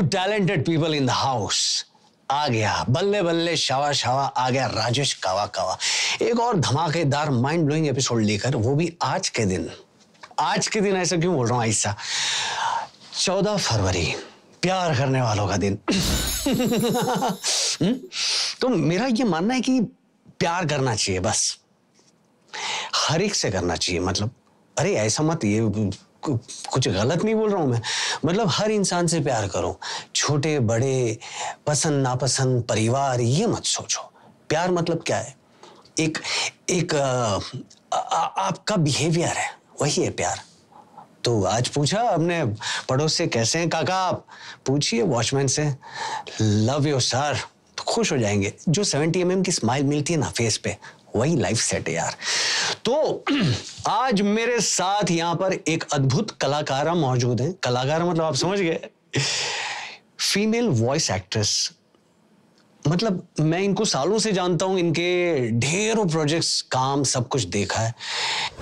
You talented people in the house आ गया बल्ले बल्ले शावा शावा आ गया राजेश कावा कावा एक और धमाकेदार माइंड ब्लोइंग एपिसोड लेकर, वो भी आज के दिन। आज के दिन ऐसा क्यों बोल रहा हूँ ऐसा चौदह फरवरी, प्यार करने वालों का दिन। हम्म? तो मेरा ये मानना है कि प्यार करना चाहिए, बस। हर एक से करना चाहिए मतलब। अरे, ऐसा मत, ये कुछ गलत नहीं बोल रहा हूँ मैं। मतलब हर इंसान से प्यार करो। छोटे बड़े पसंद नापसंद परिवार ये मत सोचो। प्यार मतलब क्या है? एक एक आ, आ, आपका बिहेवियर है। वही है प्यार। तो आज पूछा अपने पड़ोस से कैसे हैं काका आप? पूछिए वॉचमैन से। लव यू सर तो खुश हो जाएँगे। जो सेवेंटी एम mm की स्माइल मिलती है ना फेस पे वही लाइफ सेट है यार। तो आज मेरे साथ यहाँ पर एक अद्भुत कलाकार मौजूद है। कलाकार मतलब आप समझ गए। फीमेल वॉइस एक्ट्रेस मतलब मैं इनको सालों से जानता हूँ, इनके ढेरों प्रोजेक्ट्स काम, सब कुछ देखा है।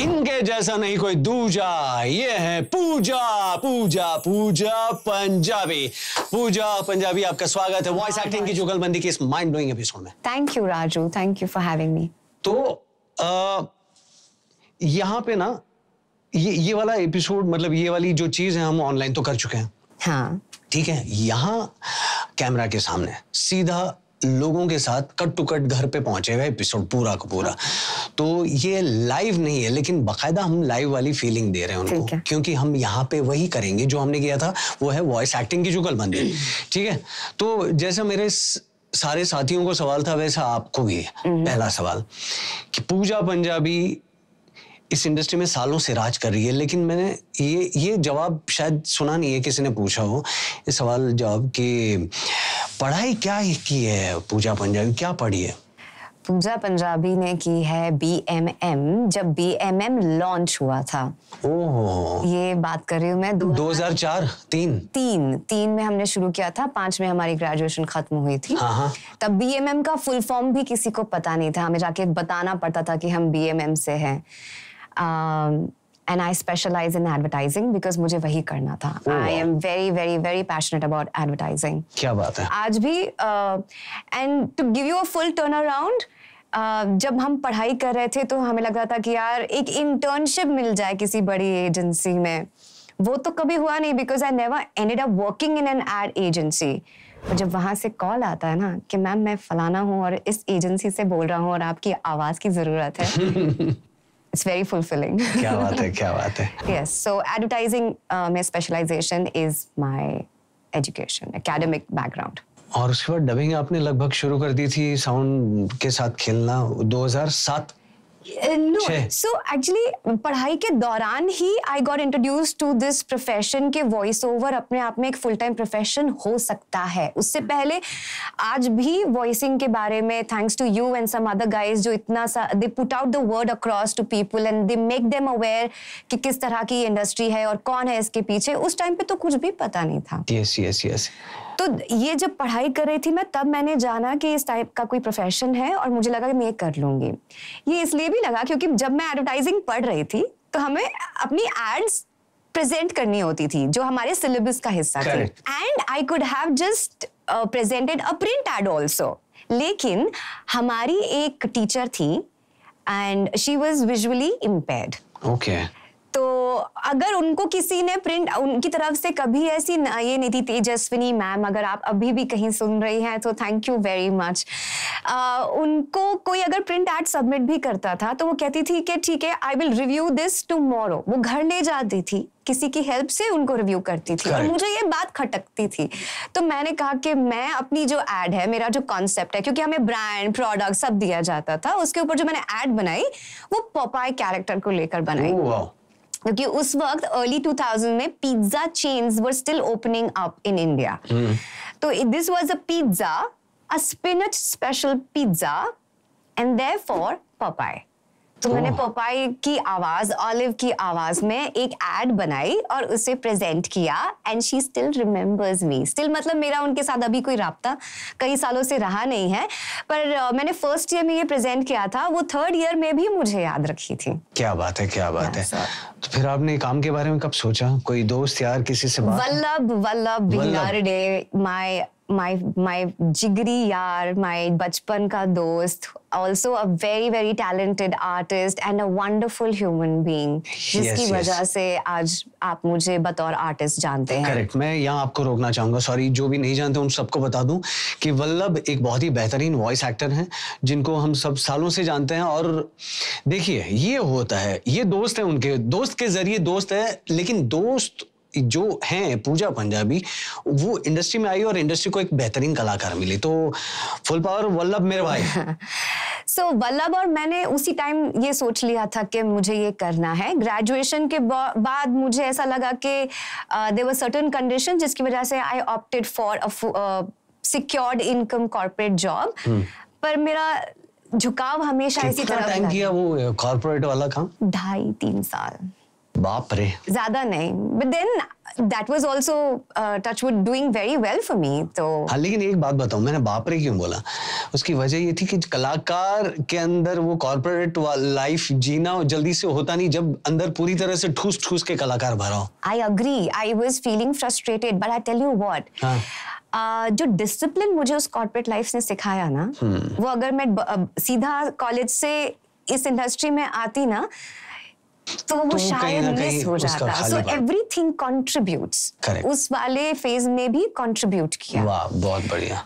इनके जैसा नहीं कोई दूजा, ये है पूजा पूजा पूजा पंजाबी। पूजा पंजाबी, आपका स्वागत है। वॉइस एक्टिंग की जुगलबंदी के इस माइंड ब्लोइंग एपिसोड में। Thank you Raju thank you for having me तो आ, यहाँ पे ना ये ये वाला एपिसोड मतलब ये वाली जो चीज़ है हम ऑनलाइन तो कर चुके हैं। हाँ। ठीक है? यहाँ कैमरा के सामने सीधा लोगों के साथ कट टू कट घर पे पहुंचेगा एपिसोड पूरा का पूरा। तो ये लाइव नहीं है लेकिन बकायदा हम लाइव वाली फीलिंग दे रहे हैं उनको। है। क्योंकि हम यहाँ पे वही करेंगे जो हमने किया था वो है वॉइस एक्टिंग की जुगलबंदी ठीक है? तो जैसे मेरे सारे साथियों को सवाल था वैसा आपको भी है। हम्म। पहला सवाल कि पूजा पंजाबी इस इंडस्ट्री में सालों से राज कर रही है लेकिन मैंने ये ये जवाब शायद सुना नहीं है किसी ने पूछा हो। ये सवाल जवाब कि पढ़ाई क्या की है पूजा पंजाबी क्या पढ़ी है? पूजा पंजाबी ने की है बी एम एम जब बी एम एम लॉन्च हुआ था। ओह। ये बात कर रही हूँ मैं दो हज़ार चार तीन। तीन। तीन में हमने शुरू किया था पाँच में हमारी ग्रेजुएशन खत्म हुई थी। हाँ, हाँ। तब बी एम एम का फुल फॉर्म भी किसी को पता नहीं था। हमें जाके बताना पड़ता था कि हम बी एम एम से हैं। And I specialize in advertising because मुझे वही करना था। I am very very very passionate about advertising क्या बात है। आज भी and to give you a full turn around जब हम पढ़ाई कर रहे थे तो हमें लग रहा था कि यार एक इंटर्नशिप मिल जाए किसी बड़ी एजेंसी में वो तो कभी हुआ नहीं because I never ended up working in an ad agency और जब वहाँ से कॉल आता है ना कि मैम मैं फलाना हूँ और इस एजेंसी से बोल रहा हूँ और आपकी आवाज़ की ज़रूरत है it's very fulfilling. क्या बात है क्या बात है so advertising uh, my specialization is my education, academic background. और उसके बाद डबिंग आपने लगभग शुरू कर दी थी साउंड के साथ खेलना 2007 नो सो एक्चुअली पढ़ाई के दौरान ही I got introduce to this profession के वॉइस ओवर अपने आप में एक फुल टाइम प्रोफेशन हो सकता है। उससे पहले आज भी वॉइसिंग के बारे में thanks to you and some other guys जो इतना सा they put out the word across to people and they make them aware कि किस तरह की इंडस्ट्री है और कौन है इसके पीछे। उस टाइम पे तो कुछ भी पता नहीं था। यस यस यस तो ये जब पढ़ाई कर रही थी मैं तब मैंने जाना कि इस टाइप का कोई प्रोफेशन है और मुझे लगा कि मैं ये कर लूँगी। ये इसलिए भी लगा क्योंकि जब मैं एडवर्टाइजिंग पढ़ रही थी तो हमें अपनी एड्स प्रेजेंट करनी होती थी जो हमारे सिलेबस का हिस्सा थी। And I could have just presented a print ad also लेकिन हमारी एक टीचर थी and she was visually impaired okay तो अगर उनको किसी ने प्रिंट उनकी तरफ़ से कभी ऐसी ये नहीं थी तेजस्विनी मैम अगर आप अभी भी कहीं सुन रही हैं तो थैंक यू वेरी मच उनको कोई अगर प्रिंट एड सबमिट भी करता था तो वो कहती थी कि ठीक है I will review this tomorrow वो घर ले जाती थी किसी की हेल्प से उनको रिव्यू करती थी। और मुझे ये बात खटकती थी। तो मैंने कहा कि मैं अपनी जो एड है मेरा जो कॉन्सेप्ट है क्योंकि हमें ब्रांड प्रोडक्ट सब दिया जाता था उसके ऊपर जो मैंने एड बनाई वो पोपाई कैरेक्टर को लेकर बनाई। क्योंकि उस वक्त अर्ली 2000 में pizza chains were still opening up in India तो this was a pizza a spinach special pizza and therefore Popeye तो मैंने पपाई की आवाज़ ऑलिव की आवाज़ में एक एड बनाई और उसे प्रेजेंट किया and she still remembers me still मतलब मेरा उनके साथ अभी कोई रहा कई सालों से रहा नहीं है पर uh, मैंने फ़र्स्ट ईयर में ये प्रेजेंट किया था वो थर्ड ईयर में भी मुझे याद रखी थी। क्या बात है क्या बात Yes, है। sir. तो फिर आपने काम के बारे में कब सोचा? कोई दोस्त यार किसी से बात? Vallabh Vallabh Vallabh. Bhingarde my my my जिगरी यार माय बचपन का दोस्त also a very very talented artist and a wonderful human being जिसकी yes. वजह yes. से आज आप मुझे बतौर आर्टिस्ट जानते हैं करेक्ट मैं यहाँ आपको रोकना चाहूँगा सॉरी जो भी नहीं जानते उन सबको बता दूँ कि वल्लभ एक बहुत ही बेहतरीन वॉइस एक्टर हैं जिनको हम सब सालों से जानते हैं और देखिए ये होता है ये दोस्त है उनके दोस्त के ज़रिए दोस्त है लेकिन दोस्त जो हैं पूजा पंजाबी वो इंडस्ट्री में आई और इंडस्ट्री को एक बेहतरीन कलाकार मिली। तो फुल पावर वल्लभ मेरे भाई। सो so, वल्लभ और मैंने उसी टाइम ये सोच लिया था कि मुझे ये करना है। ग्रेजुएशन के बाद मुझे ऐसा लगा कि देर वर सर्टन कंडीशन जिसकी वजह से I opted for a secured income corporate job पर मेरा झुकाव हमेशा इसी तरफ़ टाइम किया वो कॉर्पोरेट वाला काम? ढाई तीन साल। बाप रे। ज़्यादा नहीं। But then that was also touchwood doing very well for me तो हाँ लेकिन एक बात बताऊँ मैंने बाप रे क्यों बोला? उसकी वजह ये थी कि कलाकार के अंदर वो कॉर्पोरेट लाइफ जीना जल्दी से होता नहीं जब अंदर पूरी तरह से ठूस ठूस के कलाकार भरा हो। I agree I was feeling frustrated but I tell you what हाँ। जो डिसिप्लिन मुझे उस कॉर्पोरेट लाइफ ने सिखाया ना वो अगर मैं सीधा कॉलेज से इस इंडस्ट्री में आती ना तो वो तो शायद मिस हो जाता। सो एवरीथिंग कंट्रीब्यूट्स उस वाले फ़ेज़ में भी कंट्रीब्यूट किया। वाह बहुत बढ़िया।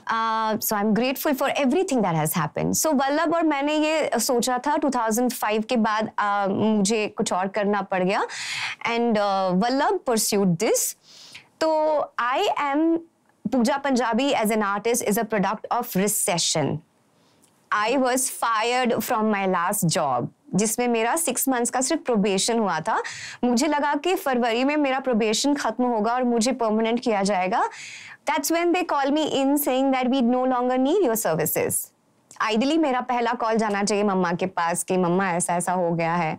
So I am grateful for everything that has happened so Vallabh और मैंने ये सोचा था 2005 के बाद uh, मुझे कुछ और करना पड़ गया। एंड वल्लभ परस्यूड दिस तो I am Pooja Punjabi as an artist is a product of recession I was fired from my last job जिसमें मेरा सिक्स मंथ्स का सिर्फ़ प्रोबेशन हुआ था। मुझे लगा कि फरवरी में मेरा प्रोबेशन खत्म होगा और मुझे परमानेंट किया जाएगा। That's when they call me in saying that we no longer need your services ideally मेरा पहला कॉल जाना चाहिए मम्मा के पास कि मम्मा ऐसा ऐसा हो गया है।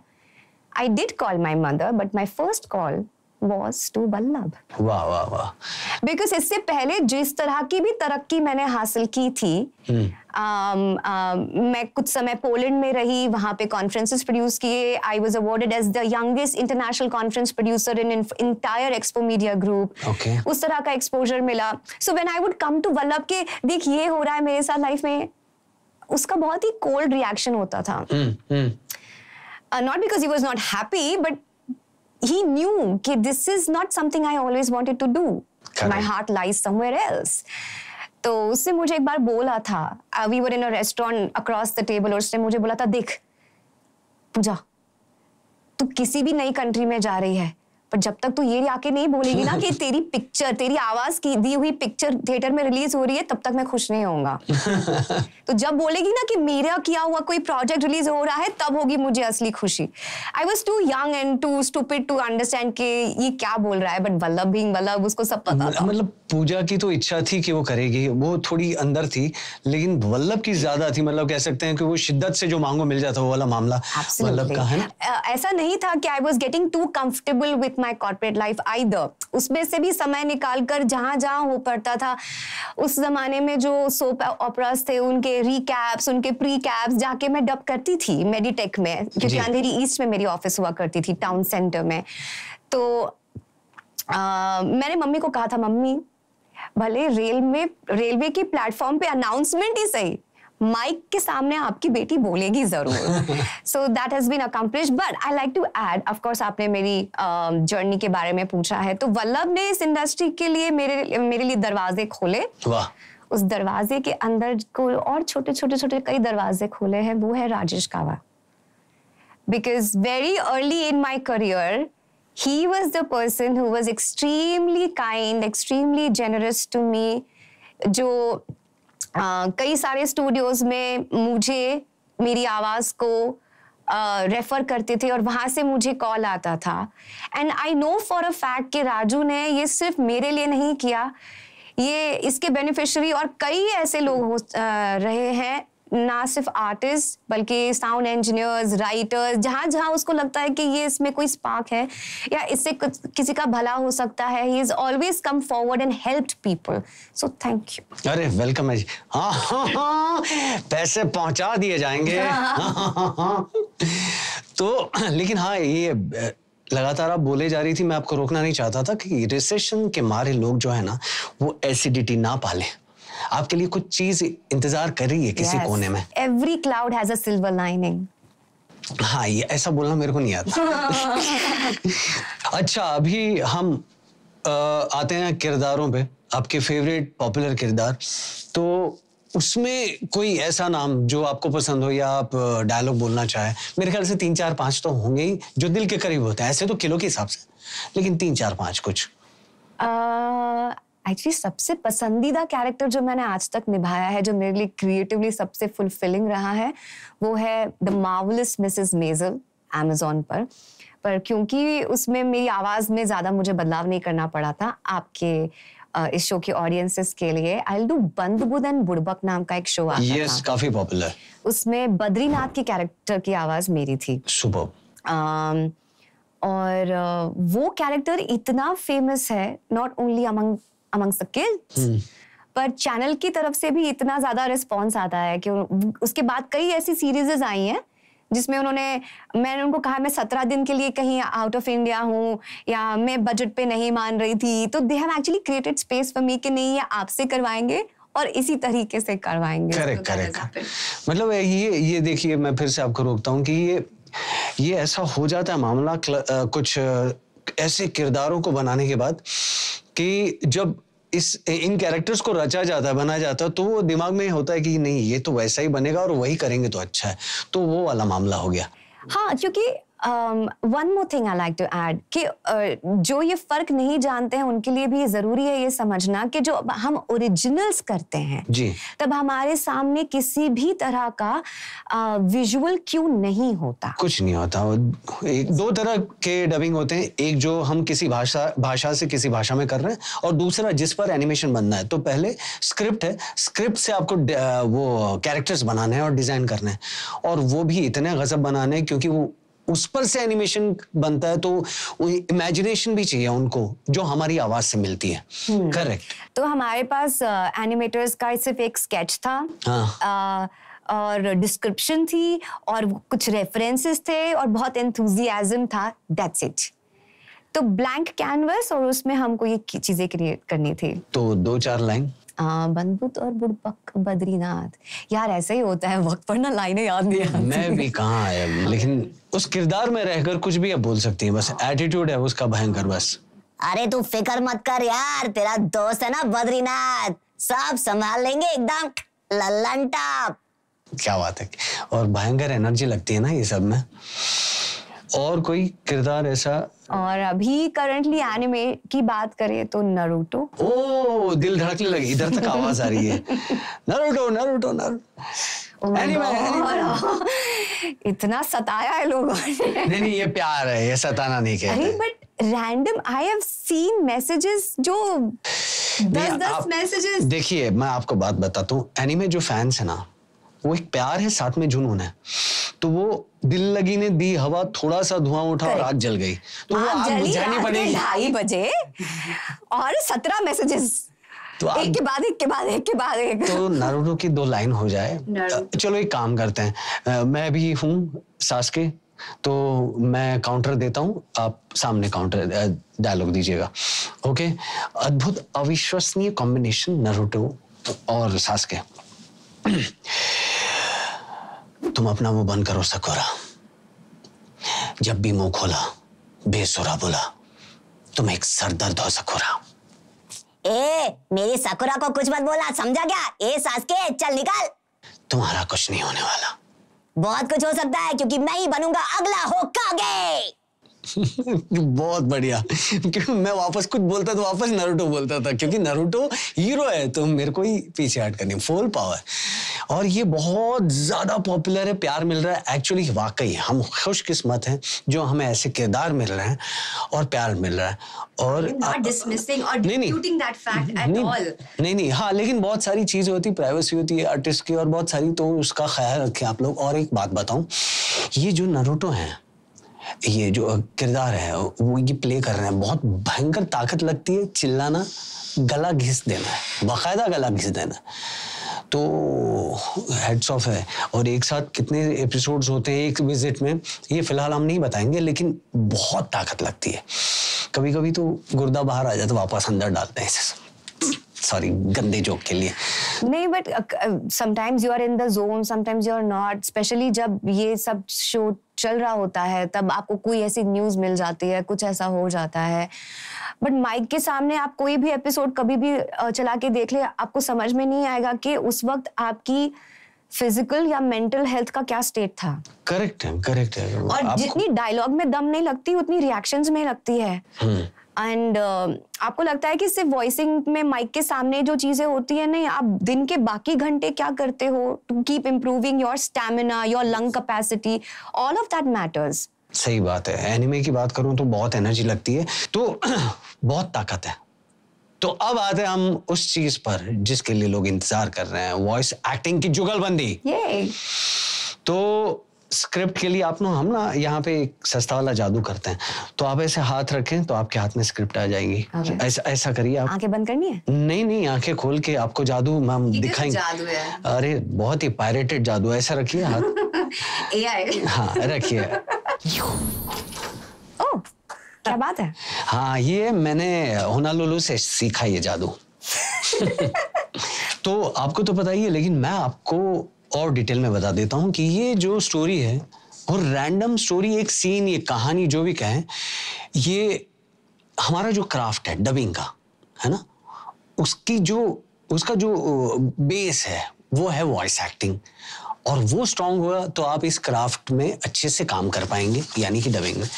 I did call my mother but my first call was to Vallabh वाह वाह वाह। बिकॉज़ इससे पहले जिस तरह की भी तरक्की मैंने हासिल की थी um, um, मैं कुछ समय पोलैंड में रही वहाँ पे कॉन्फ्रेंसेस प्रोड्यूस किए I was awarded as the youngest international conference producer in entire Expo Media Group उस तरह का एक्सपोजर मिला। So when I would come to Vallabh के देख ये हो रहा है मेरे साथ लाइफ में उसका बहुत ही कोल्ड रिएक्शन होता था। Not because he was not happy, but he knew that this is not something I always wanted to do. My heart lies somewhere else. तो उसने मुझे एक बार बोला था we were in a restaurant across the table और उसने मुझे बोला था देख पूजा तू किसी भी नई कंट्री में जा रही है पर जब तक तू ये आके नहीं बोलेगी ना कि तेरी पिक्चर तेरी आवाज़ की दी हुई पिक्चर थिएटर में रिलीज़ हो रही है तब तक मैं खुश नहीं होऊँगा। तो जब बोलेगी ना कि मेरा किया हुआ कोई प्रोजेक्ट रिलीज़ हो रहा है तब होगी मुझे असली खुशी। I was too young and too stupid to understand कि ये क्या बोल रहा है बट वल्लभ भी वल्लभ उसको सब पता था। मतलब पूजा की तो इच्छा थी कि वो करेगी वो थोड़ी अंदर थी लेकिन वल्लभ की ज़्यादा थी मतलब कह सकते हैं कि वो शिद्दत से जो मांगो मिल जाता वो वाला मामला। वल्लभ का है ना? ऐसा नहीं था कि I was getting too comfortable with my corporate life I उसमें से भी समय निकाल कर जहाँ जहाँ हो पड़ता था उस जमाने में जो सोप ऑपरास थे उनके रिकैप्स उनके प्री कैप्स जाके मैं डब करती थी मेडिटेक में क्योंकि अंधेरी ईस्ट में मेरी ऑफ़िस हुआ करती थी टाउन सेंटर में। तो अ, मैंने मम्मी को कहा था मम्मी भले रेल में रेलवे के प्लेटफॉर्म पे अनाउंसमेंट ही सही माइक के सामने आपकी बेटी बोलेगी ज़रूर। So that has been accomplish but I like to add of course आपने मेरी जर्नी के बारे में पूछा है तो वल्लभ ने इस इंडस्ट्री के लिए मेरे मेरे लिए दरवाजे खोले। वाह। उस दरवाजे के अंदर को और छोटे छोटे छोटे कई दरवाजे खोले हैं वो है Rajesh Kawa. Because very early in my career he was the person who was extremely kind extremely generous to me जो कई सारे स्टूडियोज में मुझे मेरी आवाज़ को रेफर uh, करते थे और वहाँ से मुझे कॉल आता था। And I know for a fact कि राजू ने ये सिर्फ़ मेरे लिए नहीं किया। ये इसके बेनिफिशियरी और कई ऐसे लोग हो uh, रहे हैं ना सिर्फ़ आर्टिस्ट बल्कि साउंड इंजीनियर्स राइटर्स जहाँ जहाँ उसको लगता है कि ये इसमें कोई स्पार्क है या इससे किसी का भला हो सकता है he is always come forward and help people so thank you अरे वेलकम है जी हाँ हाँ हाँ पैसे पहुँचा दिए जाएँगे। हाँ, हाँ, हाँ। तो लेकिन हाँ ये लगातार आप बोले जा रही थी मैं आपको रोकना नहीं चाहता था कि रिसेशन के मारे लोग जो है ना वो एसिडिटी ना पाले। आपके लिए कुछ चीज़ इंतज़ार कर रही है किसी yes. कोने में? Every cloud has a silver lining हाँ ये ऐसा बोलना मेरे को नहीं आता। अच्छा अभी हम अ, आते हैं किरदारों पे आपके फेवरेट पॉपुलर किरदार। तो उसमें कोई ऐसा नाम जो आपको पसंद हो या आप डायलॉग बोलना चाहे? मेरे ख्याल से तीन चार पाँच तो होंगे ही जो दिल के करीब होते हैं। ऐसे तो किलो के हिसाब से लेकिन तीन चार पाँच कुछ एक्चुअली सबसे पसंदीदा कैरेक्टर जो मैंने आज तक निभाया है जो मेरे लिए क्रिएटिवली सबसे फुलफिलिंग रहा है वो है the Marvelous Mrs Maisel Amazon पर। पर क्योंकि उसमें मेरी आवाज़ में ज़्यादा मुझे बदलाव नहीं करना पड़ा था आपके इस शो के ऑडियंसेस के लिए। आई डू बंद बुद एंड बुड़बक नाम का एक शो आता यस था। काफ़ी पॉपुलर उसमें बद्रीनाथ की कैरेक्टर की आवाज़ मेरी थी। सुपर um, और uh, वो कैरेक्टर इतना फ़ेमस है not only among amongst the kids पर चैनल की तरफ़ से भी इतना ज़्यादा रिस्पॉन्स आता है कि उसके बाद कई ऐसी सीरीजेस आई हैं जिसमें उन्होंने मैंने उनको कहा मैं सत्रह दिन के लिए कहीं आउट ऑफ़ इंडिया हूँ या मैं बजट पे नहीं मान रही थी। तो they have actually created space for me कि नहीं ये आपसे करवाएँगे और इसी तरीके से करवाएँगे। करेक्ट करेक्ट मतलब ये ये देखिए मैं फिर से आपको रोकता हूँ कि ये ये ऐसा हो जाता है मामला कुछ ऐसे किरदारों को बनाने के बाद कि जब इस, इन कैरेक्टर्स को रचा जाता है बनाया जाता है तो वो दिमाग में होता है कि नहीं, ये तो वैसा ही बनेगा और वही करेंगे तो अच्छा है। तो वो वाला मामला हो गया। हाँ क्योंकि one more thing I like to add कि uh, जो ये फ़र्क नहीं जानते हैं उनके लिए भी ज़रूरी है ये समझना कि जो हम ओरिजिनल्स करते हैं जी। तब हमारे सामने किसी भी तरह का विजुअल क्यू नहीं होता? कुछ नहीं होता। एक दो तरह के डबिंग होते हैं। एक जो हम किसी भाषा भाषा से किसी भाषा में कर रहे हैं और दूसरा जिस पर एनिमेशन बनना है। तो पहले स्क्रिप्ट है। स्क्रिप्ट से आपको वो कैरेक्टर्स बनाने हैं और डिज़ाइन करने हैं। और वो भी इतने गजब बनाने हैं क्योंकि वो उस पर से एनिमेशन बनता है तो इमेजिनेशन भी चाहिए उनको जो हमारी आवाज़ से मिलती है। करेक्ट तो हमारे पास एनिमेटर्स का सिर्फ़ एक स्केच था। हाँ। और डिस्क्रिप्शन थी और कुछ रेफरेंसेस थे और बहुत एंथुजियाज्म था। दैट्स इट तो ब्लैंक कैनवस और उसमें हमको ये चीज़ें क्रिएट करनी थी। तो दो चार लाइन बंदूत और बुड़बक बद्रीनाथ। यार ऐसा ही होता है वक्त पर ना लाइनें याद नहीं आती। मैं भी कहाँ आया लेकिन उस किरदार में रहकर कुछ भी अब बोल सकती है बस एटीट्यूड है उसका भयंकर बस। अरे तू फ़िक्र मत कर यार तेरा दोस्त है ना बद्रीनाथ। सब संभाल लेंगे एकदम लल्लन टॉप। क्या बात है और भयंकर एनर्जी लगती है ना ये सब में। और कोई किरदार ऐसा? और अभी करंटली एनिमे की बात करें तो नरूटो ओ दिल धड़कने लगी इधर तक आवाज़ आ रही है। नरुटो नरुटो नरुटो इतना सताया है लोगों ने। नहीं नहीं ये प्यार है ये सताना नहीं अरे कहते but random I have seen messages जो दस दस मैसेजेस देखिए मैं आपको बात बताता हूँ। एनिमे जो फैंस है ना वो एक प्यार है साथ में जुनून है। तो वो दिल लगी ने दी हवा थोड़ा सा धुआँ उठा और आग जल गई। तो वो आग बुझानी पड़ेगी। ढाई बजे और सत्रह मैसेजेस तो एक के बाद एक के बाद एक के बाद एक। तो नारुतो की दो लाइन हो जाए। चलो एक काम करते हैं। मैं भी हूँ सासके तो मैं काउंटर देता हूँ। आप सामने काउंटर डायलॉग दीजिएगा। ओके अद्भुत अविश्वसनीय कॉम्बिनेशन नारुतो और सासके। तुम अपना मुँह बंद करो सकोरा। जब भी मुँह खोला बेसुरा बोला तुम एक सरदर्द हो सकोरा। ए मेरी सकुरा को कुछ मत बोला समझा क्या? ए सास के चल निकल। तुम्हारा कुछ नहीं होने वाला। बहुत कुछ हो सकता है क्योंकि मैं ही बनूँगा अगला होकागे बहुत बढ़िया। क्योंकि मैं वापस कुछ बोलता तो वापस नरूटो बोलता था क्योंकि नरूटो हीरो है तो मेरे को ही पीछे हट करनी फुल पावर और ये बहुत ज़्यादा पॉपुलर है प्यार मिल रहा है। एक्चुअली वाकई हम खुशकिस्मत हैं जो हमें ऐसे किरदार मिल रहे हैं और प्यार मिल रहा है। और नहीं, नहीं। नहीं हाँ लेकिन बहुत सारी चीज़ें होती प्राइवेसी होती है आर्टिस्ट की और बहुत सारी तो उसका ख्याल रखें आप लोग। और एक बात बताऊँ ये जो नरोटो हैं ये जो किरदार है, वो ये प्ले कर रहे हैं, बहुत भयंकर ताकत लगती है चिल्लाना, गला घिस देना, बाकायदा गला घिस देना। तो हेड्स ऑफ़ है, और एक साथ कितने एपिसोड्स होते हैं एक विज़िट में, ये फ़िलहाल हम नहीं बताएँगे, लेकिन बहुत ताकत लगती है। कभी कभी तो गुर्दा बाहर आ जाता तो वापस अंदर डालते हैं सॉरी गंदे जोक के लिए। नहीं but sometimes you are in the zone sometimes you are not specially जब ये सब शो चल रहा होता है तब आपको कोई ऐसी न्यूज़ मिल जाती है कुछ ऐसा हो जाता है। बट माइक के सामने आप कोई भी एपिसोड कभी भी चला के देख ले आपको समझ में नहीं आएगा कि उस वक्त आपकी फ़िज़िकल या मेंटल हेल्थ का क्या स्टेट था। करेक्ट है करेक्ट है। और जितनी डायलॉग में दम नहीं लगती उतनी रिएक्शंस में लगती है। एंड आपको लगता है कि सिर्फ़ वॉइसिंग में माइक के सामने जो चीज़ें होती है नहीं आप दिन के बाकी घंटे क्या करते हो? To keep improving your stamina your lung capacity all of that matters सही बात है। एनिमे की बात करूँ तो बहुत एनर्जी लगती है। तो बहुत ताकत है। तो अब आते हैं हम उस चीज़ पर जिसके लिए लोग इंतज़ार कर रहे हैं। वॉइस एक्टिंग की जुगलबंदी। तो स्क्रिप्ट के लिए आप ना हम ना यहाँ पे एक सस्ता वाला जादू करते हैं। तो आप ऐसे हाथ रखें तो आपके हाथ में स्क्रिप्ट आ जाएगी। Okay. ऐसा ऐसा करिए आप। आँखें बंद करनी है? नहीं नहीं आँखें खोल के आपको जादू हम दिखाएँगे। जादू है? अरे बहुत ही पायरेटेड जादू है। ऐसा रखिए हाथ। हाँ रखिए। क्या बात है? हाँ ये मैंने होनालुलु से सीखा ये जादू। तो आपको तो पता ही है लेकिन मैं आपको और डिटेल में बता देता हूँ कि ये जो स्टोरी है, और रैंडम स्टोरी एक सीन ये कहानी, जो भी कहें, ये हमारा जो क्राफ्ट है डबिंग का, है ना? उसकी जो, उसका जो बेस है, वो है वॉइस एक्टिंग और वो स्ट्रांग हुआ तो आप इस क्राफ्ट में अच्छे से काम कर पाएँगे, यानी कि डबिंग में।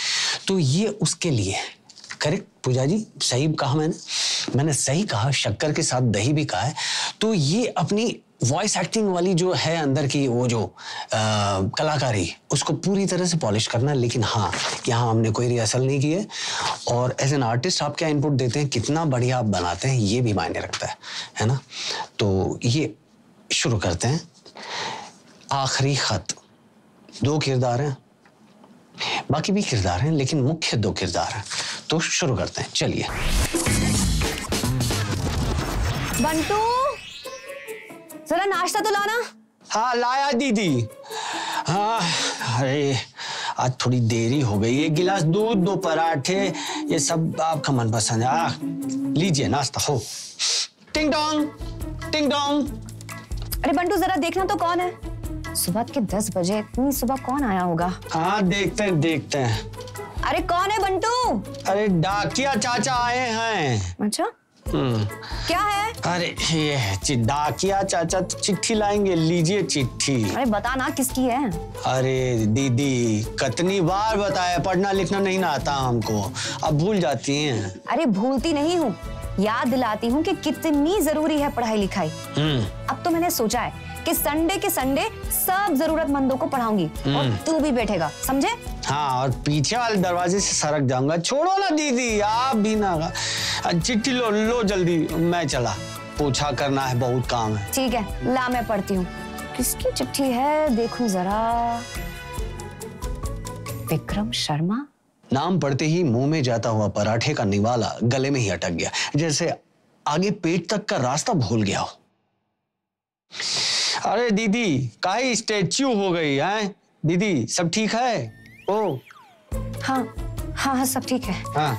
तो ये उसके लिए है। करेक्ट पूजा जी सही कहा मैंने? मैंने सही कहा, शक्कर के साथ दही भी कहा है। तो ये अपनी वॉइस एक्टिंग वाली जो है अंदर की वो जो आ, कलाकारी उसको पूरी तरह से पॉलिश करना है। लेकिन हाँ यहाँ हमने कोई रिहर्सल नहीं की है। और एज एन आर्टिस्ट आप क्या इनपुट देते हैं? कितना बढ़िया आप बनाते हैं ये भी मायने रखता है है ना? तो ये शुरू करते हैं। आखिरी खत। दो किरदार हैं। बाकी भी किरदार हैं लेकिन मुख्य दो किरदार हैं। तो शुरू करते हैं। चलिए। बंटू जरा नाश्ता तो लाना। हाँ लाया दीदी। हाँ अरे आज थोड़ी देरी हो गई। एक गिलास दूध दो पराठे ये सब आपका मनपसंद है। आ, लीजिए नाश्ता हो। टिंग डोंग टिंग डोंग। अरे बंटू जरा देखना तो कौन है। सुबह के दस बजे इतनी सुबह कौन आया होगा? हाँ देखते हैं देखते हैं। अरे कौन है बंटू? अरे डाकिया चाचा आए हैं। अच्छा। क्या है? अरे ये डाकिया चाचा चिट्ठी लाएँगे? लीजिए चिट्ठी। अरे बता ना किसकी है? अरे दीदी कितनी बार बताया पढ़ना लिखना नहीं ना आता हमको। अब भूल जाती हैं। अरे भूलती नहीं हूँ। याद दिलाती हूँ कि कितनी ज़रूरी है पढ़ाई लिखाई हम्म। अब तो मैंने सोचा है कि संडे के संडे सब जरूरतमंदों को पढ़ाऊँगी और तू भी बैठेगा समझे? हाँ और पीछे वाले दरवाजे से सरक जाऊँगा। छोड़ो ना दीदी आप भी ना चिट्ठी लो लो जल्दी मैं चला। पूछा करना है बहुत काम है। ठीक है ला मैं पढ़ती हूँ। किसकी चिट्ठी है? देखूँ जरा। विक्रम शर्मा? नाम पढ़ते ही मुँह में जाता हुआ पराठे का निवाला गले में ही अटक गया जैसे आगे पेट तक का रास्ता भूल गया हो। अरे दीदी काहे स्टेच्यू हो गई है? दीदी सब ठीक है? ओ। हाँ हाँ हाँ सब ठीक है। हाँ।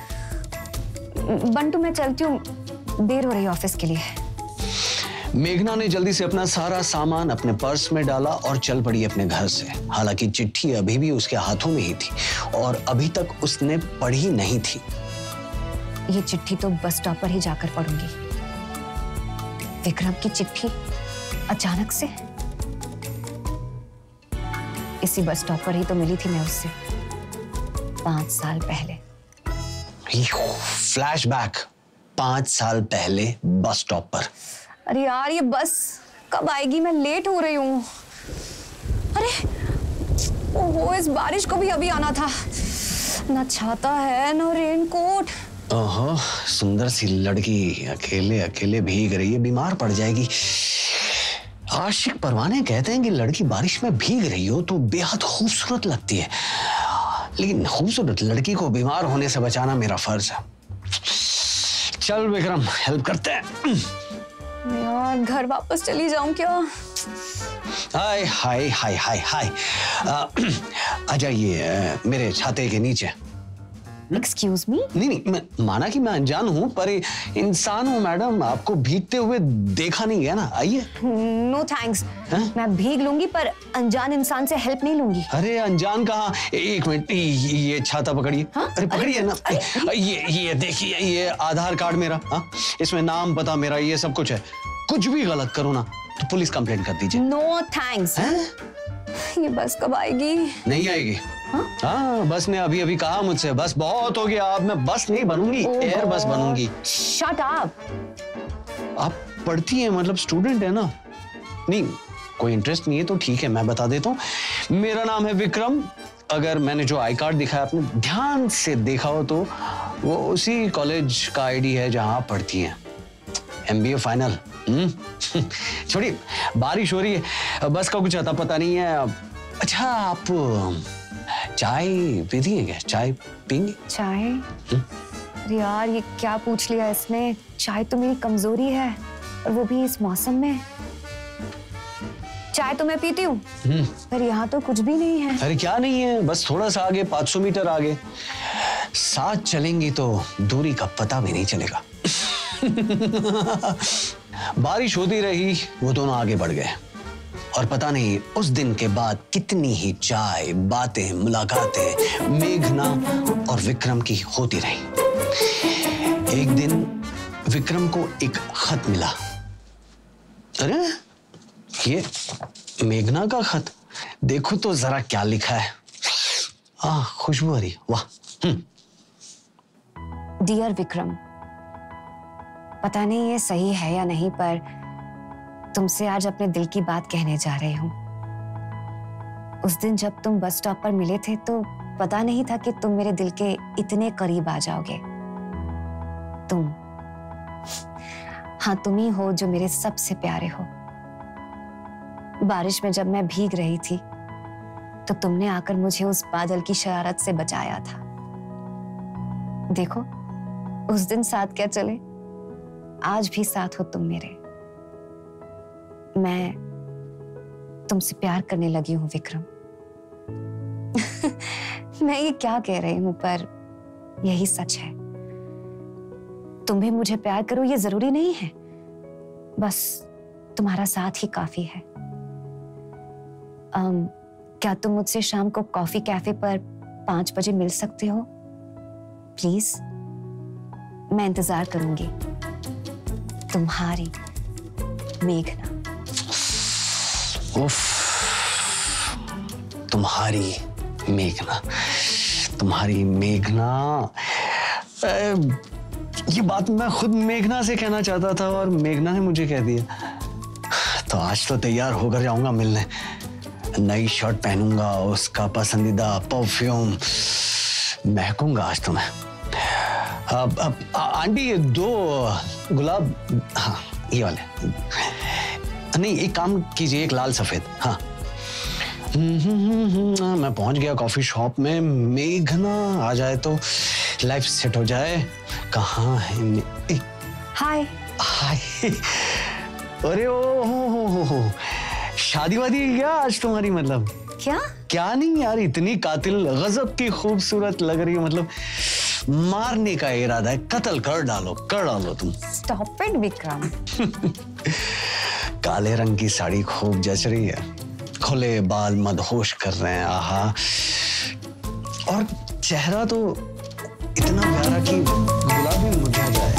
बंटू मैं चलती हूँ। देर हो रही ऑफ़िस के लिए। मेघना ने जल्दी से अपना सारा सामान अपने पर्स में डाला और चल पड़ी अपने घर से। हालाँकि चिट्ठी अभी भी उसके हाथों में ही थी और अभी तक उसने पढ़ी नहीं थी। ये चिट्ठी तो बस स्टॉप पर ही जाकर पढ़ूँगी। विक्रम की चिट्ठी अचानक से? इसी बस स्टॉप पर ही तो मिली थी मैं उससे। पाँच साल पहले। फ्लैशबैक पाँच साल पहले बस स्टॉप पर। अरे यार ये बस कब आएगी? मैं लेट हो रही हूँ। अरे ओहो इस बारिश को भी अभी आना था। ना छाता है ना रेनकोट ओहो सुंदर सी लड़की अकेले अकेले भीग रही है बीमार पड़ जाएगी। आशिक परवाने कहते हैं कि लड़की बारिश में भीग रही हो तो बेहद खूबसूरत लगती है। लेकिन खूबसूरत लड़की को बीमार होने से बचाना मेरा फ़र्ज़ है। चल विक्रम हेल्प करते हैं। यार घर वापस चली जाऊँ क्या? हाय हाय हाय हाय। हाय आ, जाइए मेरे छाते के नीचे। एक्सक्यूज मी नहीं नहीं मैं माना कि मैं अनजान हूँ पर इंसान हूँ मैडम आपको भीगते हुए देखा नहीं गया ना? आइए। नो थैंक्स मैं भीग लूँगी पर अनजान इंसान से हेल्प नहीं लूँगी। अरे अनजान कहा? एक मिनट ये छाता पकड़िए। हाँ? अरे पकड़िए ना। अरे, ये ये देखिए ये आधार कार्ड मेरा हाँ? इसमें नाम पता मेरा ये सब कुछ है। कुछ भी गलत करो ना तो पुलिस कंप्लेंट कर दीजिए। नो थैंक्स ये बस कब आएगी? नहीं आएगी। हाँ? बस ने अभी अभी कहा मुझसे बस बहुत हो गया अब मैं बस नहीं बनूँगी एयर बस बनूँगी। शट अप आप पढ़ती हैं मतलब स्टूडेंट है ना? नहीं कोई इंटरेस्ट नहीं है तो ठीक है मैं बता देता हूँ। मेरा नाम है विक्रम। अगर मैंने जो आई कार्ड दिखाया आपने ध्यान से देखा हो तो वो उसी कॉलेज का आईडी है जहाँ आप पढ़ती हैं। एम बी ए फाइनल छोड़िए बारिश हो रही है। बस का कुछ अता पता नहीं है। अच्छा आप चाय पीती हैं क्या? चाय पीएँगे? चाय? अरे यार ये क्या पूछ लिया इसने? चाय तो मेरी कमज़ोरी है और वो भी इस मौसम में। चाय तो मैं पीती हूँ पर यहाँ तो कुछ भी नहीं है। अरे क्या नहीं है बस थोड़ा सा आगे 500 मीटर आगे। साथ चलेंगी तो दूरी का पता भी नहीं चलेगा। बारिश होती रही वो दोनों आगे बढ़ गए। और पता नहीं उस दिन के बाद कितनी ही चाय बातें मुलाकातें मेघना और विक्रम की होती रही। एक दिन विक्रम को एक खत मिला। अरे ये मेघना का खत? देखो तो जरा क्या लिखा है। आ खुशबू आ रही है, वाह। हम्म, डियर विक्रम पता नहीं ये सही है या नहीं पर तुमसे आज अपने दिल की बात कहने जा रही हूँ। उस दिन जब तुम बस स्टॉप पर मिले थे तो पता नहीं था कि तुम मेरे दिल के इतने करीब आ जाओगे। तुम हाँ तुम ही हो जो मेरे सबसे प्यारे हो। बारिश में जब मैं भीग रही थी तो तुमने आकर मुझे उस बादल की शरारत से बचाया था। देखो, उस दिन साथ क्या चले? आज भी साथ हो तुम मेरे। मैं तुमसे प्यार करने लगी हूँ विक्रम। मैं ये क्या कह रही हूँ पर यही सच है। तुम भी मुझे प्यार करो ये ज़रूरी नहीं है। बस तुम्हारा साथ ही काफ़ी है। अम, क्या तुम मुझसे शाम को कॉफ़ी कैफ़े पर पाँच बजे मिल सकते हो? प्लीज़ मैं इंतज़ार करूँगी। तुम्हारी मेघना। उफ, तुम्हारी मेघना तुम्हारी मेघना। ये बात मैं खुद मेघना से कहना चाहता था और मेघना ने मुझे कह दिया। तो आज तो तैयार होकर जाऊँगा मिलने। नई शर्ट पहनूँगा, उसका पसंदीदा परफ्यूम महकूँगा आज तो मैं। अब अब आंटी दो गुलाब हाँ ये वाले। नहीं एक काम कीजिए एक लाल सफ़ेद। हाँ। हम्म, मैं पहुँच गया कॉफ़ी शॉप में। मेघना आ जाए तो लाइफ सेट हो जाए। कहाँ है हाय हाय अरे ओ हो हो हो हो शादी वादी क्या आज तुम्हारी मतलब? क्या? क्या नहीं यार इतनी कातिल गजब की खूबसूरत लग रही है मतलब। मारने का इरादा है। कत्ल कर डालो कर डालो तुम। स्टॉप इट विक्रम काले रंग की साड़ी खूब जच रही है। खुले बाल मदहोश कर रहे हैं आहा। और चेहरा तो इतना प्यारा कि गुलाबी मुझे जाए।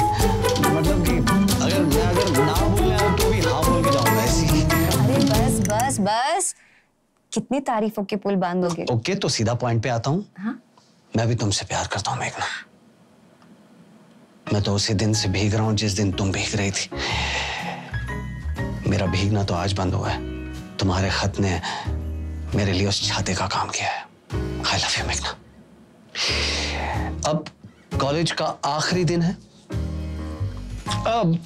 मतलब कि अगर मैं अगर ना आऊँ तो भी हाँ बोल के जाऊँगा ऐसी अरे बस बस बस। कितनी तारीफों के पुल बांधोगे? ओके तो सीधा पॉइंट पे आता हूँ। हाँ। मैं भी तुमसे प्यार करता हूँ, मेघना। मैं तो उसी दिन से भीग रहा हूँ, जिस दिन तुम भीग रही थी। मेरा भीगना तो आज बंद हुआ है। तुम्हारे खत ने मेरे लिए उस छाते का काम किया है। आई लव यू मेघना। अब कॉलेज का आखिरी दिन है। अब,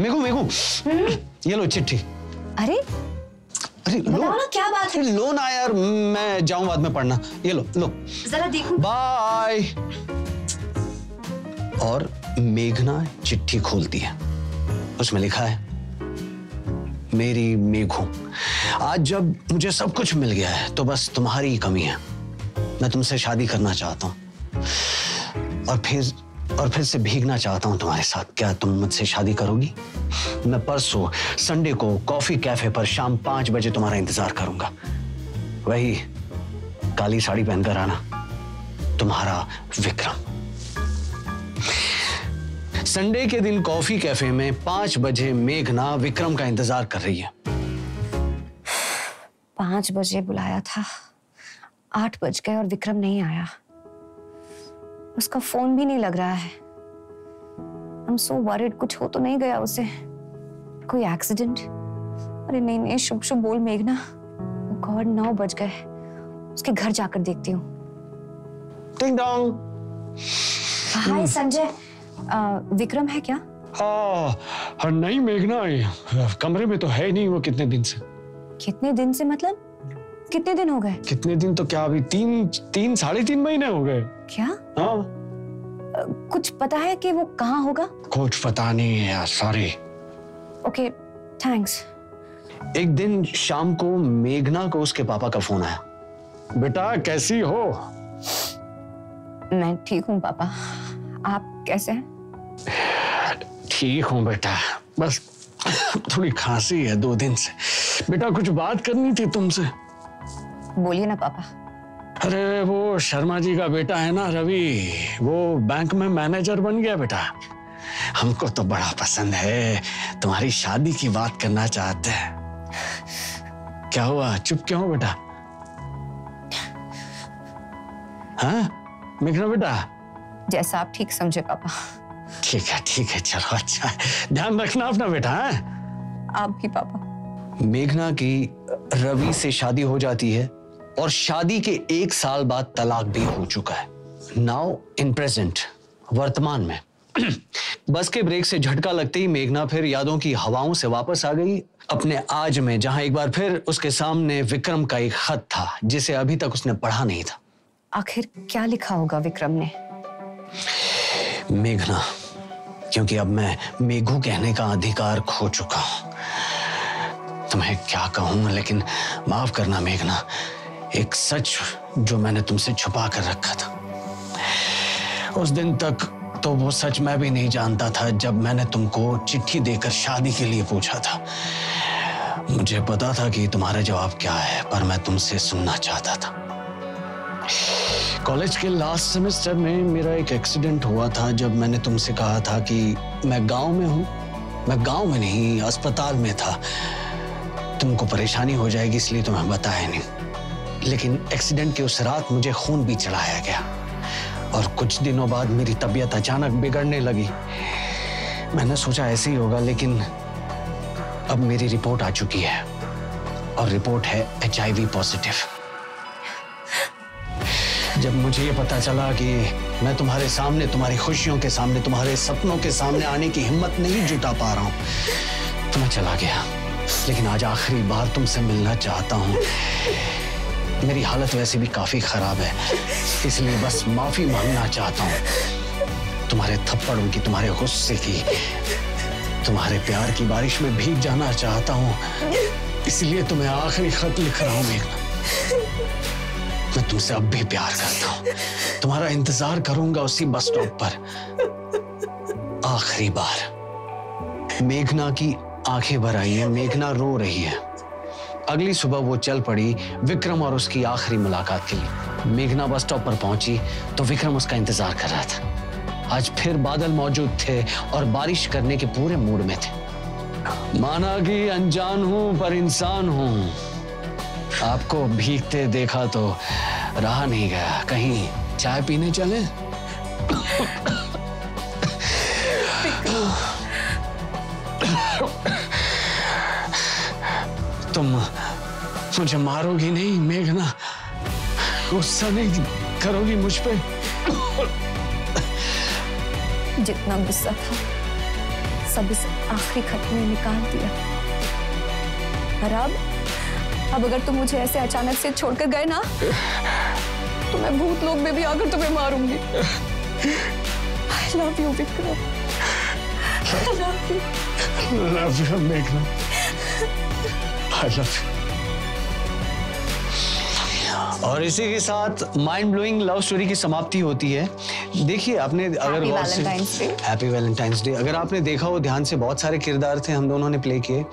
मेघू मेघू। ये लो चिट्ठी। अरे अरे लो। बताओ ना क्या बात है? अरे लो ना यार मैं जाऊँ बाद में पढ़ना। ये लो लो। जरा देखो। बाय और मेघना चिट्ठी खोलती है। उसमें लिखा है मेरी मेघू आज जब मुझे सब कुछ मिल गया है तो बस तुम्हारी ही कमी है। मैं तुमसे शादी करना चाहता हूँ। और फिर और फिर से भीगना चाहता हूँ तुम्हारे साथ। क्या तुम मुझसे शादी करोगी? मैं परसों संडे को कॉफ़ी कैफ़े पर शाम पाँच बजे तुम्हारा इंतज़ार करूँगा। वही काली साड़ी पहनकर आना, तुम्हारा विक्रम। संडे के दिन कॉफ़ी कैफ़े में पाँच बजे मेघना विक्रम का इंतज़ार कर रही है। पाँच बजे बुलाया था, आठ बज गए और विक्रम नहीं आया। उसका फ़ोन भी नहीं लग रहा है। I'm so worried कुछ हो तो नहीं गया उसे। कोई एक्सीडेंट अरे नहीं नहीं शुभ शुभ बोल मेघना। गॉड नौ बज गए। उसके घर जाकर देखती हूँ। हाय संजय। विक्रम है क्या? आ, हाँ, नहीं मेघना कमरे में तो है नहीं वो कितने दिन से। कितने दिन से मतलब? कितने दिन हो गए? कितने दिन तो क्या अभी तीन तीन साढ़े तीन महीने हो गए। क्या? हाँ। कुछ पता है कि वो कहाँ होगा? कुछ पता नहीं है यार सॉरी ओके थैंक्स एक दिन शाम को मेघना को उसके पापा का फ़ोन आया। बेटा कैसी हो? मैं ठीक हूँ पापा। आप कैसे हैं? ठीक हूँ बेटा। बस थोड़ी खांसी है दो दिन से। बेटा कुछ बात करनी थी तुमसे। बोलिए ना पापा। अरे वो शर्मा जी का बेटा है ना रवि। वो बैंक में मैनेजर बन गया बेटा। हमको तो बड़ा पसंद है। तुम्हारी शादी की बात करना चाहते हैं। क्या हुआ? चुप क्यों हो बेटा? हाँ? मेघना बेटा? जैसा आप ठीक समझे पापा। ठीक है ठीक है चलो अच्छा। ध्यान रखना अपना बेटा हाँ? आप भी पापा। मेघना की रवि से शादी हो जाती है। और शादी के एक साल बाद तलाक भी हो चुका है। नाउ इन प्रेजेंट वर्तमान में। बस के ब्रेक से झटका लगते ही मेघना फिर यादों की हवाओं से वापस आ गई। अपने आज में जहाँ एक बार फिर उसके सामने विक्रम का एक खत था जिसे अभी तक उसने पढ़ा नहीं था। आखिर क्या लिखा होगा विक्रम ने? मेघना क्योंकि अब मैं मेघू कहने का अधिकार खो चुका हूँ। तुम्हें क्या कहूँ लेकिन माफ़ करना मेघना। एक सच जो मैंने तुमसे छुपा कर रखा था। उस दिन तक तो वो सच मैं भी नहीं जानता था जब मैंने तुमको चिट्ठी देकर शादी के लिए पूछा था। मुझे पता था कि तुम्हारा जवाब क्या है, पर मैं तुमसे सुनना चाहता था। कॉलेज के लास्ट सेमेस्टर में मेरा एक एक्सीडेंट हुआ था जब मैंने तुमसे कहा था कि मैं गाँव में हूँ। मैं गाँव में नहीं, अस्पताल में था। तुमको परेशानी हो जाएगी, इसलिए तुम्हें बताया नहीं। लेकिन एक्सीडेंट की उस रात मुझे खून भी चढ़ाया गया। और कुछ दिनों बाद मेरी तबीयत अचानक बिगड़ने लगी। मैंने सोचा ऐसे ही होगा, लेकिन अब मेरी रिपोर्ट आ चुकी है। और रिपोर्ट है एचआईवी पॉजिटिव। जब मुझे ये पता चला कि मैं तुम्हारे सामने, तुम्हारी खुशियों के सामने, तुम्हारे सपनों के सामने आने की हिम्मत नहीं जुटा पा रहा हूँ तो मैं चला गया। लेकिन आज आखिरी बार तुमसे मिलना चाहता हूँ। मेरी हालत वैसे भी काफ़ी खराब है। इसलिए बस माफ़ी मांगना चाहता हूँ। तुम्हारे थप्पड़ों की, तुम्हारे गुस्से की, तुम्हारे प्यार की बारिश में भीग जाना चाहता हूँ। इसलिए तुम्हें आखिरी खत लिख रहा हूँ मेघना मैं तुमसे अब भी प्यार करता हूँ। तुम्हारा इंतज़ार करूँगा उसी बस स्टॉप पर। आखिरी बार। मेघना की आँखें भर आई है, मेघना रो रही है। अगली सुबह वो चल पड़ी विक्रम और उसकी आखिरी मुलाकात के लिए। मेघना बस स्टॉप पर पहुँची तो विक्रम उसका इंतज़ार कर रहा था। आज फिर बादल मौजूद थे और बारिश करने के पूरे मूड में थे। माना कि अनजान हूँ, पर इंसान हूँ। आपको भीगते देखा तो रहा नहीं गया। कहीं चाय पीने चले? तुम मुझे मारोगी नहीं मेघना। गुस्सा नहीं करोगी मुझ पे। जितना गुस्सा था सब इस आखिरी खत में निकाल दिया। और अब अब अगर तुम मुझे ऐसे अचानक से छोड़कर गए ना तो मैं भूत लोग में भी आकर तुम्हें मारूँगी। I love you Vikram. I love you love you मेघना। आई लव यू और इसी के साथ माइंड ब्लोइंग लव स्टोरी की समाप्ति होती है। देखिए आपने अगर Happy गौर से Valentine's Day. Happy Valentine's day अगर आपने देखा हो ध्यान से बहुत सारे किरदार थे हम दोनों ने प्ले किए। अ,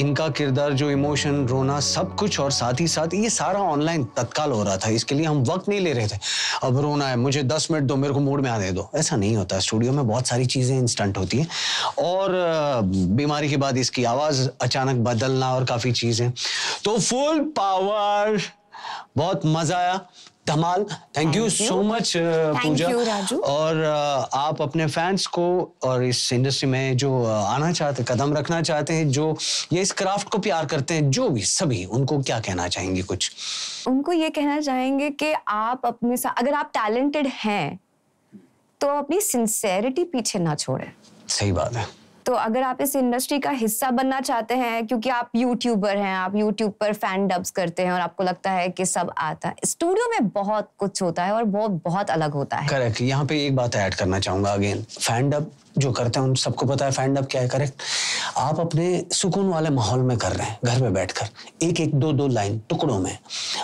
इनका किरदार, जो इमोशन, रोना, सब कुछ और साथ ही साथ ये सारा ऑनलाइन तत्काल हो रहा था। इसके लिए हम वक्त नहीं ले रहे थे। अब रोना है, मुझे दस मिनट दो, मेरे को मूड में आने दो। ऐसा नहीं होता। स्टूडियो में बहुत सारी चीज़ें इंस्टेंट होती हैं। और बीमारी के बाद इसकी आवाज़ अचानक बदलना और काफ़ी चीज़ें। तो फुल पावर बहुत मज़ा आया। धमाल। Thank you so much Pooja. और अ, आप अपने फैंस को और इस इंडस्ट्री में जो अ, आना चाहते कदम रखना चाहते हैं जो ये इस क्राफ्ट को प्यार करते हैं जो भी सभी उनको क्या कहना चाहेंगे कुछ? उनको ये कहना चाहेंगे कि आप अपने साथ अगर आप टैलेंटेड हैं तो अपनी सिंसेरिटी पीछे ना छोड़ें। सही बात है। तो अगर आप इस इंडस्ट्री का हिस्सा बनना चाहते हैं, क्योंकि आप यूट्यूबर हैं, आप यूट्यूब पर फ़ैन डब्स करते हैं और आपको लगता है कि सब आता है स्टूडियो में बहुत कुछ होता है और वो बहुत अलग होता है। करेक्ट यहाँ पे एक बात ऐड करना चाहूँगा अगेन फ़ैन डब जो करते हैं, उन सबको पता है फ़ैन डब क्या है करेक्ट आप अपने सुकून वाले माहौल में कर रहे हैं, घर में बैठकर। एक एक, दो दो लाइन टुकड़ों में।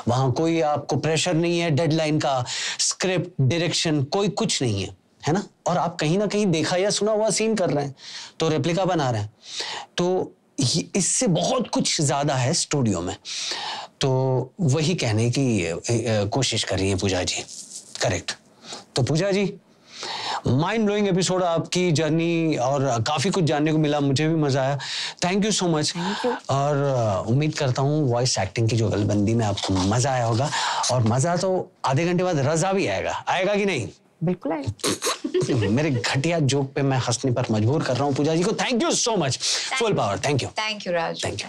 वहाँ कोई आपको प्रेशर नहीं है डेडलाइन का स्क्रिप्ट डायरेक्शन कोई कुछ नहीं है। है ना? और आप कहीं ना कहीं देखा या सुना हुआ सीन कर रहे हैं तो रेप्लिका बना रहे हैं। तो इससे बहुत कुछ ज़्यादा है स्टूडियो में। तो वही कहने की कोशिश कर रही है पूजा जी। करेक्ट तो Pooja ji mind blowing episode आपकी जर्नी और काफ़ी कुछ जानने को मिला मुझे भी मज़ा आया। थैंक यू सो मच और उम्मीद करता हूँ वॉइस एक्टिंग की जो गलबंदी में आपको मज़ा आया होगा। और मज़ा तो आधे घंटे बाद रजा भी आएगा। आएगा कि नहीं? बिल्कुल आएगा। मेरे घटिया जोक पे मैं हंसने पर मजबूर कर रहा हूँ पूजा जी को। Thank you so much full power thank you thank you Raj thank you